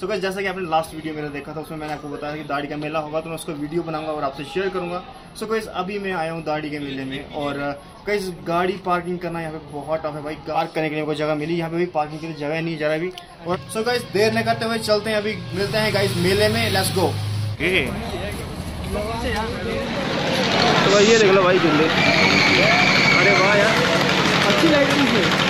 सो so, जैसा कि आपने लास्ट वीडियो मेरा देखा था उसमें मैंने आपको बताया कि दाढ़ी का मेला होगा तो मैं उसको वीडियो बनाऊँगा और आपसे शेयर करूँगा। सो so, अभी मैं आया हूँ दाढ़ी के मेले में और कई गाड़ी पार्किंग करना यहाँ पे बहुत टफ है भाई। पार्क करने के लिए कोई जगह मिली यहाँ पे भी पार्किंग के लिए जगह नहीं जरा भी और सो गाइस देर न करते हुए चलते हैं अभी मिलते हैं गाइस मेले में लेट्स गो तो ये देख लो भाई झूले अरे वाह यार अच्छी लाइटिंग है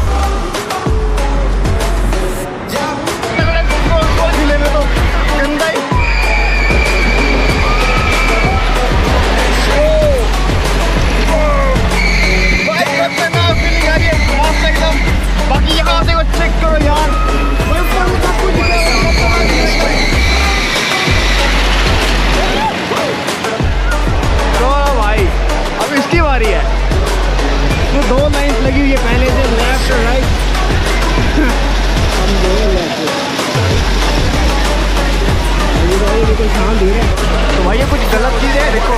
दो लाइन लगी हुई है, पहले से लेफ़्ट और राइट हम दोनों लेफ़्ट तो भाई ये कुछ गलत चीज़ है, देखो।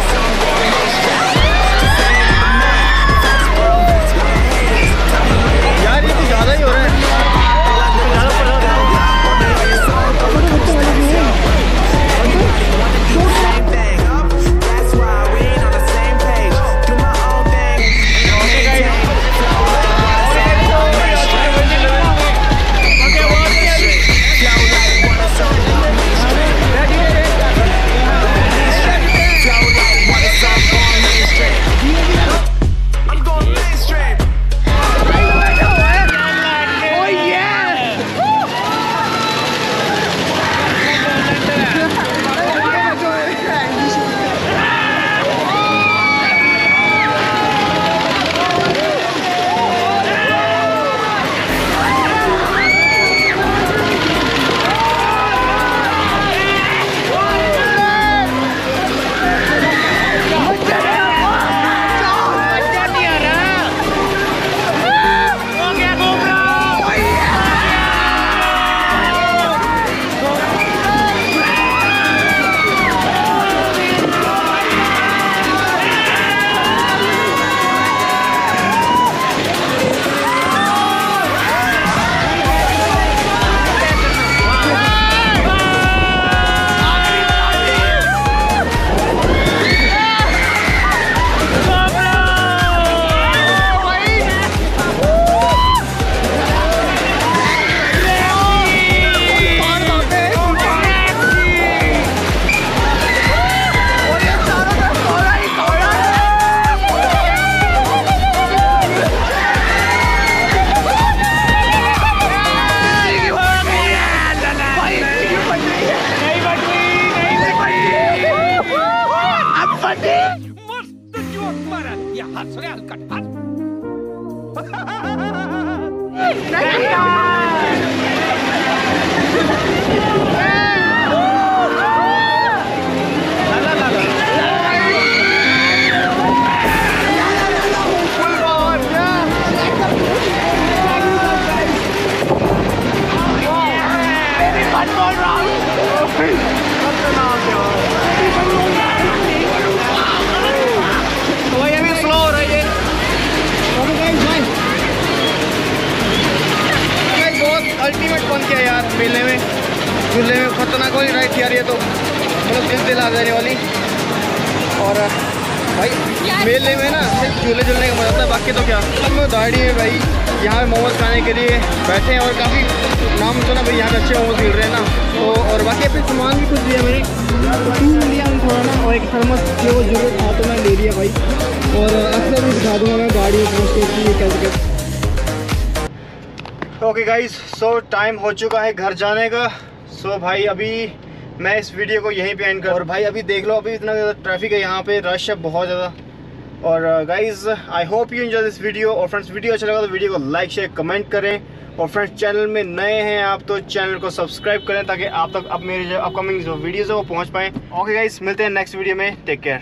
मस्त जोक मारा या हसरे हलकट हस नहीं झूले में खतरनाक वाली राइड थी यार ये तो। मतलब दिल दिल आ जाने वाली। और भाई मेले में ना सिर्फ़ झूले झूलने का मज़ा आता है बाकी तो क्या। हम दाड़ी में भाई यहाँ पे मोमोज खाने के लिए बैठे हैं और काफ़ी नाम सुना भाई यहाँ पे अच्छे मोमोज मिल रहे हैं ना। तो और बाकी अपने सामान भी कुछ दिया मैंने। तो लिया थोड़ा ना? और एक थर्मस जो ज़रूरत था तो मैं ले लिया भाई। और अक्सर भी दिखा दूँगा मैं गाड़ी में पहुँच के कैसे कैसे। ओके गाइस सो टाइम हो चुका है घर जाने का। सो भाई, अभी मैं इस वीडियो को यहीं पे एंड कर और भाई, अभी देख लो, अभी इतना ज़्यादा ट्रैफ़िक है, यहाँ पे रश है बहुत ज़्यादा। और guys I hope you enjoy this video और फ्रेंड्स वीडियो अच्छा लगा तो वीडियो को लाइक शेयर कमेंट करें। और फ्रेंड्स चैनल में नए हैं आप तो चैनल को सब्सक्राइब करें ताकि आप तक अब मेरे जो अपकमिंग जो वीडियोज़ है वो पहुँच पाएँ। ओके गाइज़ मिलते हैं नेक्स्ट वीडियो में। Take care